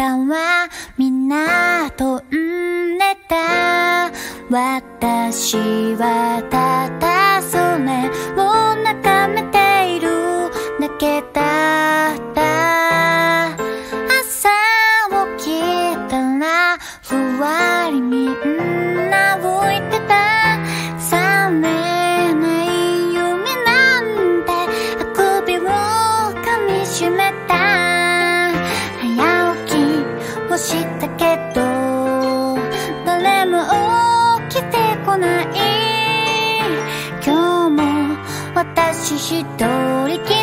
たはみんな飛んでた。私はただそれを誰も起きてこない。今日も私一人き